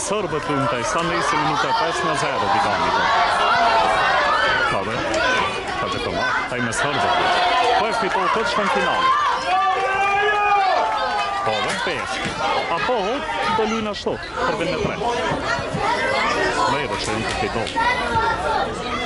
kërësor po po, për të mëtaj, sa në isi minuta 5 në zero, të të një të një të një të një të një të një të në të një të një të një të një të një të një të një të dhe të një të të një të